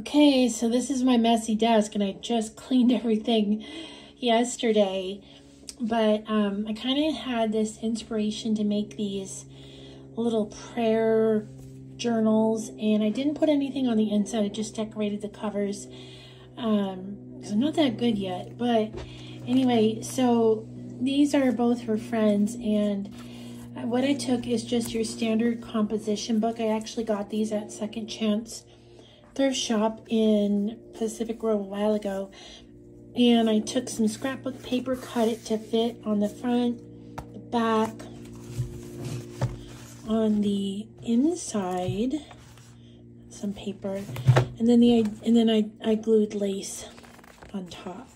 Okay, so this is my messy desk, and I just cleaned everything yesterday. But um, I kind of had this inspiration to make these little prayer journals, and I didn't put anything on the inside. I just decorated the covers um, because I'm not that good yet. But anyway, so these are both for friends, and what I took is just your standard composition book. I actually got these at Second Chance thrift shop in Pacific Grove a while ago. And I took some scrapbook paper, cut it to fit on the front, the back, on the inside, some paper, and then the and then I, I glued lace on top.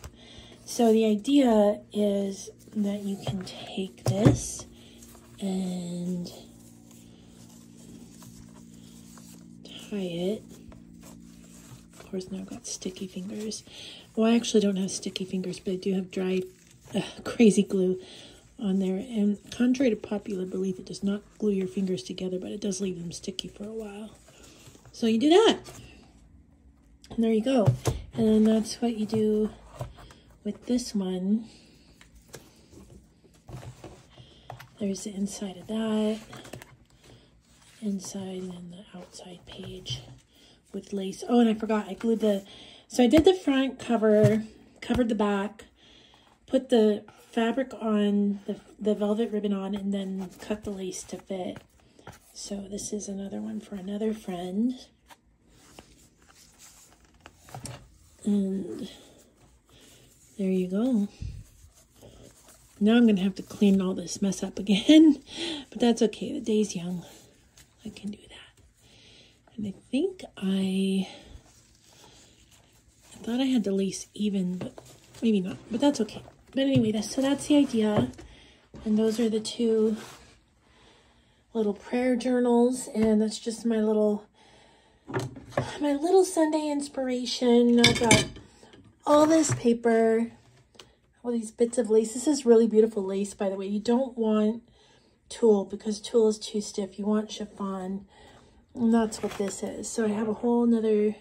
So the idea is that you can take this and tie it course, now I've got sticky fingers. Well, I actually don't have sticky fingers, but I do have dry, uh, Krazy glue on there. And contrary to popular belief, it does not glue your fingers together, but it does leave them sticky for a while. So you do that. And there you go. And then that's what you do with this one. There's the inside of that, inside and the outside page with lace. Oh, and I forgot, I glued the, so I did the front cover, covered the back, put the fabric on, the, the velvet ribbon on, and then cut the lace to fit. So this is another one for another friend. And there you go. Now I'm going to have to clean all this mess up again, but that's okay. The day's young. I can do that. And I think I, I thought I had the lace even, but maybe not, but that's okay. But anyway, that's, so that's the idea. And those are the two little prayer journals. And that's just my little, my little Sunday inspiration. I've got all this paper, all these bits of lace. This is really beautiful lace, by the way. You don't want tulle because tulle is too stiff. You want chiffon. And that's what this is. So I have a whole nother,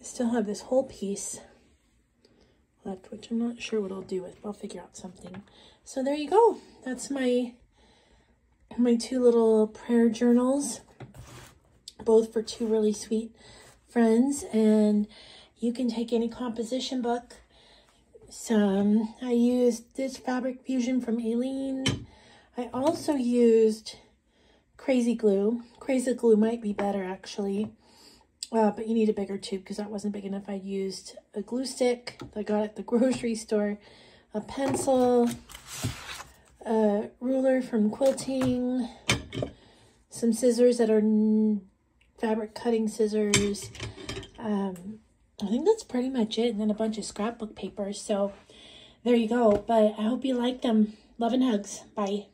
I still have this whole piece left, which I'm not sure what I'll do with, but I'll figure out something. So there you go. That's my, my two little prayer journals, both for two really sweet friends. And you can take any composition book. Some, I used this Fabric Fusion from Aleene. I also used Krazy Glue. Krazy Glue might be better, actually. Uh, but you need a bigger tube because that wasn't big enough. I used a glue stick that I got at the grocery store, a pencil, a ruler from quilting, some scissors that are fabric cutting scissors. Um, I think that's pretty much it. And then a bunch of scrapbook papers. So there you go. But I hope you like them. Love and hugs. Bye.